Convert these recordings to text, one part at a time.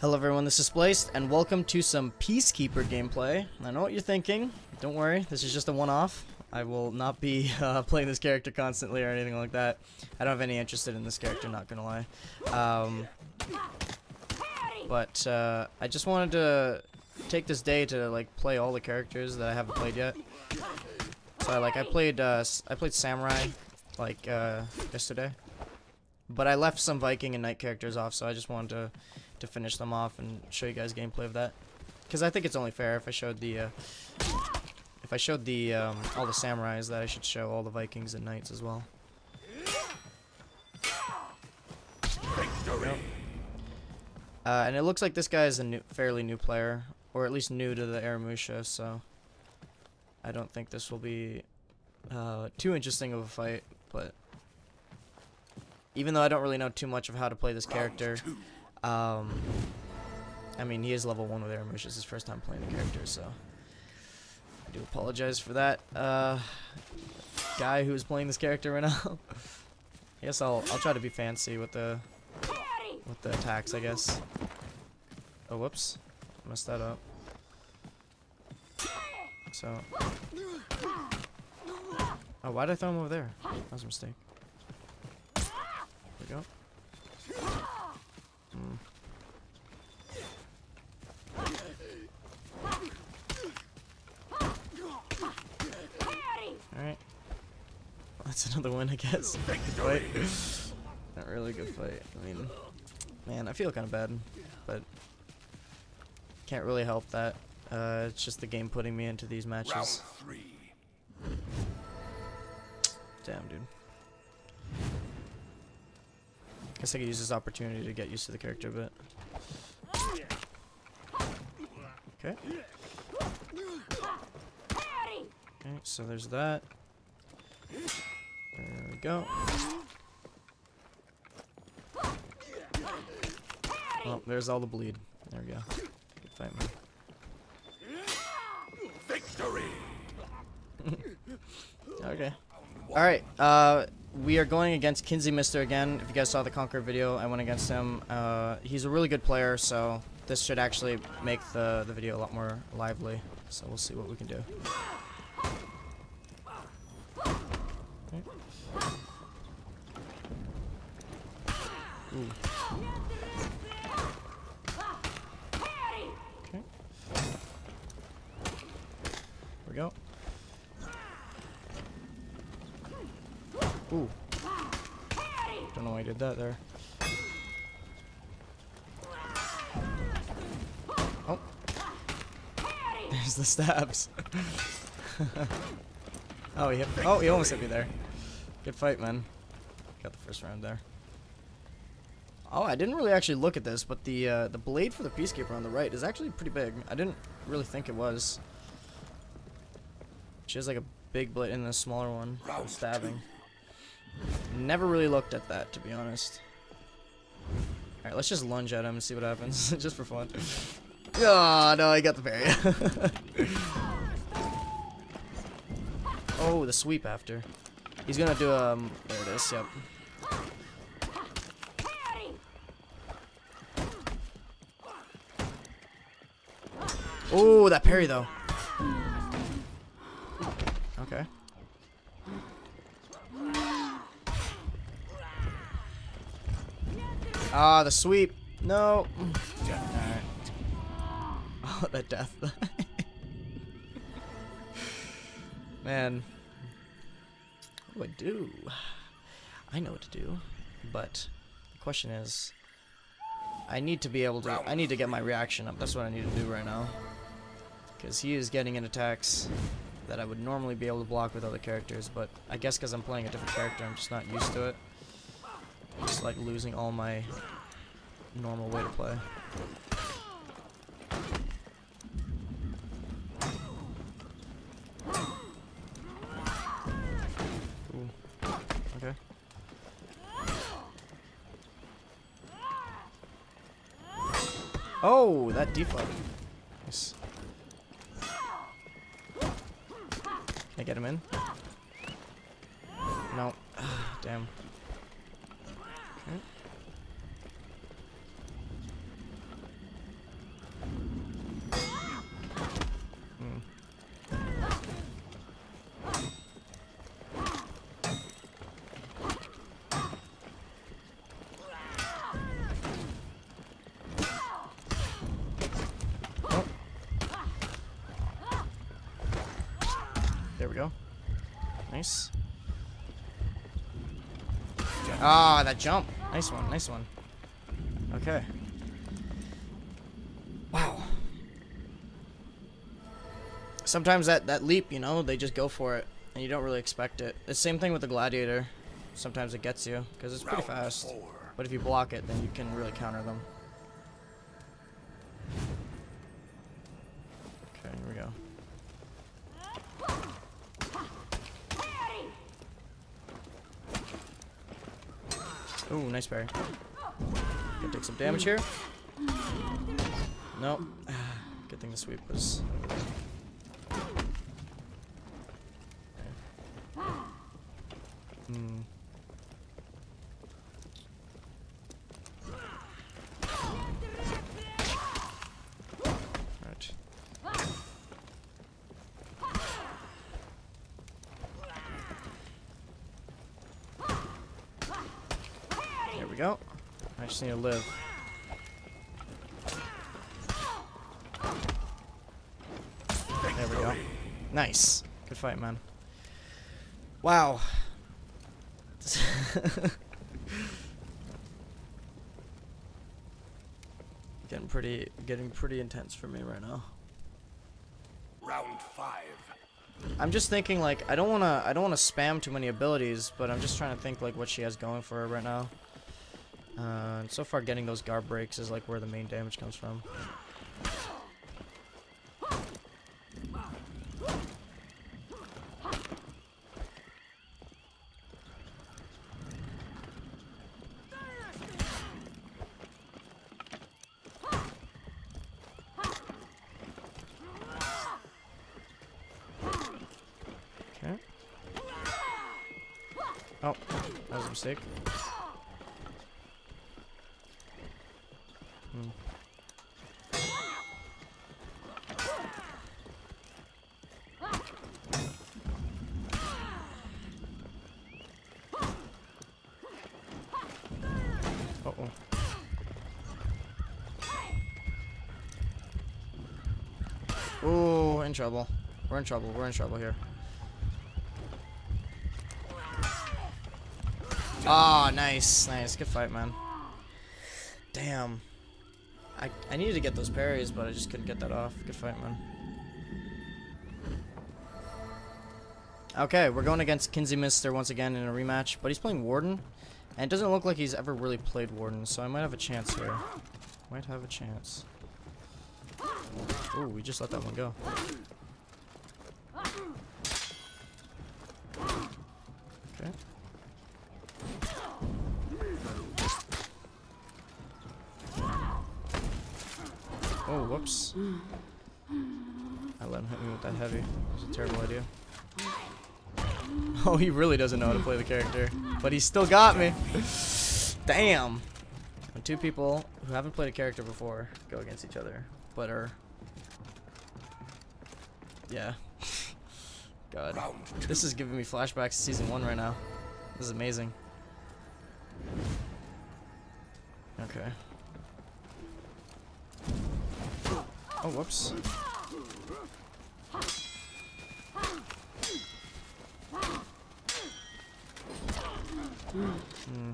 Hello everyone, this is Spliced, and welcome to some Peacekeeper gameplay. I know what you're thinking. Don't worry, this is just a one-off. I will not be uh, playing this character constantly or anything like that. I don't have any interest in this character, not gonna lie. Um, but uh, I just wanted to take this day to like play all the characters that I haven't played yet. So I like I played uh, I played Samurai like uh, yesterday, but I left some Viking and Knight characters off, so I just wanted to to finish them off and show you guys gameplay of that. Because I think it's only fair if I showed the, uh, if I showed the, um, all the samurais that I should show all the Vikings and Knights as well. Yep. Uh, and it looks like this guy is a new, fairly new player, or at least new to the Aramusha, so I don't think this will be uh, too interesting of a fight, but even though I don't really know too much of how to play this character, um, I mean, he is level 1 with Aramush. It's his first time playing the character, so... I do apologize for that, uh, guy who's playing this character right now. I guess I'll, I'll try to be fancy with the, with the attacks, I guess. Oh, whoops. Messed that up. So... Oh, why did I throw him over there? That was a mistake. There we go. Alright. That's another one, I guess. Good fight. Not really good fight. I mean, man, I feel kind of bad, but can't really help that. Uh, it's just the game putting me into these matches. Damn, dude. Guess I could use this opportunity to get used to the character a bit. Okay. Okay, so there's that. Go. Oh, there's all the bleed. There we go. Good fight, man. Victory! okay. Alright, uh, we are going against Kinsey Mister again. If you guys saw the Conquer video, I went against him. Uh, he's a really good player, so this should actually make the, the video a lot more lively. So we'll see what we can do. There we go. Ooh. Don't know why I did that there. Oh. There's the stabs. oh, he hit, oh, he almost hit me there. Good fight, man. Got the first round there. Oh, I didn't really actually look at this, but the uh, the blade for the Peacekeeper on the right is actually pretty big. I didn't really think it was. She has like a big blade and a smaller one for stabbing. Never really looked at that, to be honest. Alright, let's just lunge at him and see what happens, just for fun. Oh, no, I got the parry. oh, the sweep after. He's gonna do, um, there it is, yep. Oh, that parry though. Okay. Ah, the sweep. No. Alright. Oh, the death. Man. What do I do? I know what to do. But the question is, I need to be able to, I need to get my reaction up. That's what I need to do right now. Because he is getting in attacks that I would normally be able to block with other characters, but I guess because I'm playing a different character, I'm just not used to it. Just like losing all my normal way to play. Ooh. Okay. Oh, that deflect. Nice. Can I get him in? No. Damn. Nice. Ah, that jump. Nice one, nice one. Okay. Wow. Sometimes that, that leap, you know, they just go for it, and you don't really expect it. The same thing with the Gladiator. Sometimes it gets you, because it's pretty fast. But if you block it, then you can really counter them. Okay, here we go. Ooh, nice parry. Gonna take some damage here. Nope. Good thing the sweep was. Hmm. Right. There we go. I just need to live. There we go. Nice. Good fight, man. Wow. getting pretty getting pretty intense for me right now. Round five. I'm just thinking like I don't wanna I don't wanna spam too many abilities, but I'm just trying to think like what she has going for her right now. Uh, so far getting those guard breaks is like where the main damage comes from. Okay. Oh, that was a mistake. Ooh, in trouble. We're in trouble. We're in trouble here. Ah, nice, nice. Good fight, man. Damn. I, I needed to get those parries, but I just couldn't get that off. Good fight, man. Okay, we're going against Kinsey Mister once again in a rematch, but he's playing Warden, and it doesn't look like he's ever really played Warden, so I might have a chance here. Might have a chance. Ooh, we just let that one go. Okay. Oh, whoops. I let him hit me with that heavy. It was a terrible idea. Oh, he really doesn't know how to play the character. But he still got me. Damn. When two people who haven't played a character before go against each other, but are... Yeah. God. This is giving me flashbacks to season one right now. This is amazing. Okay. Oh, whoops. Hmm.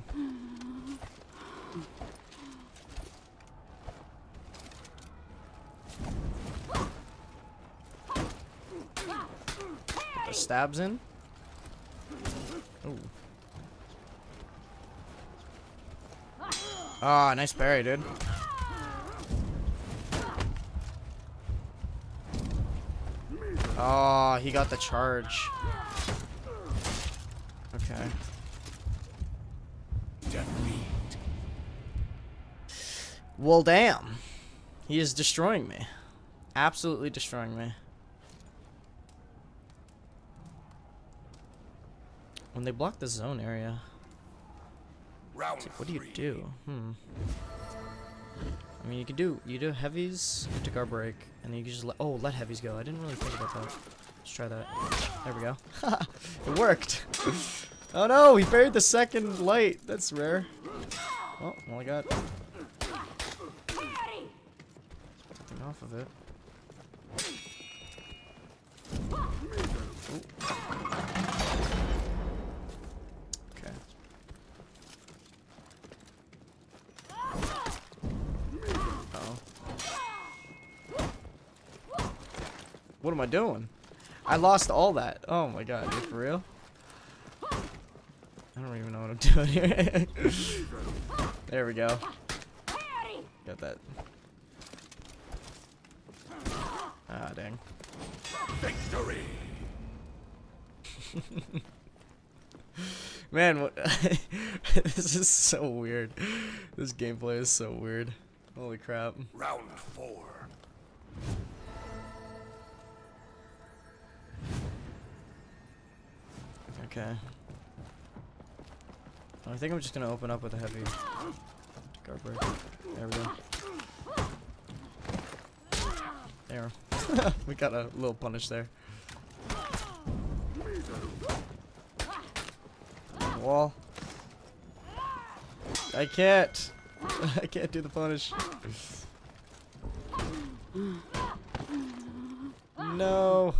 Put the stabs in. Ah, nice parry, dude. Oh, he got the charge. Okay. Well, damn. He is destroying me. Absolutely destroying me. When they block the zone area, Round like, what do you three. do? Hmm. I mean, you could do you do heavies to guard break, and then you can just let oh let heavies go. I didn't really think about that. Let's try that. There we go. it worked. oh no, he parried the second light. That's rare. Oh, well I got something off of it. Ooh. What am I doing? I lost all that. Oh my god, dude, for real? I don't even know what I'm doing here. there we go. Got that. Ah, dang. Victory! Man, what this is so weird. This gameplay is so weird. Holy crap. Round four. Okay. I think I'm just gonna open up with a heavy guard. There we go. There. we got a little punish there. Wall. I can't. I can't do the punish. No.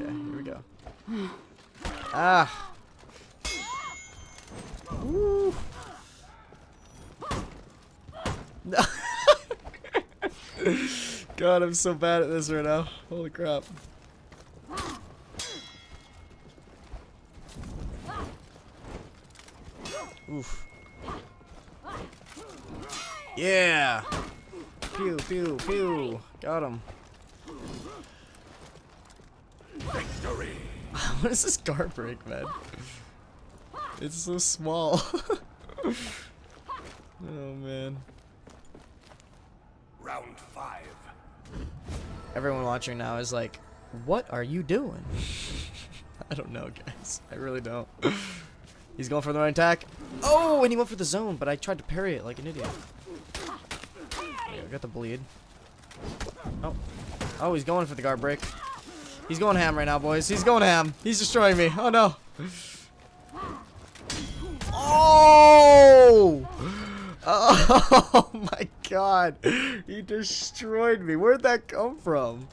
Okay, here we go. Ah. Woo. God, I'm so bad at this right now. Holy crap. Oof. Yeah. Pew, pew, pew. Got him. Victory! what is this guard break, man? It's so small. oh, man. Round five. Everyone watching now is like, what are you doing? I don't know, guys. I really don't. He's going for the right attack. Oh, and he went for the zone, but I tried to parry it like an idiot. Yeah, I got the bleed. Oh. Oh, he's going for the guard break. He's going ham right now, boys. He's going ham. He's destroying me. Oh, no. Oh! Oh my god. He destroyed me. Where'd that come from?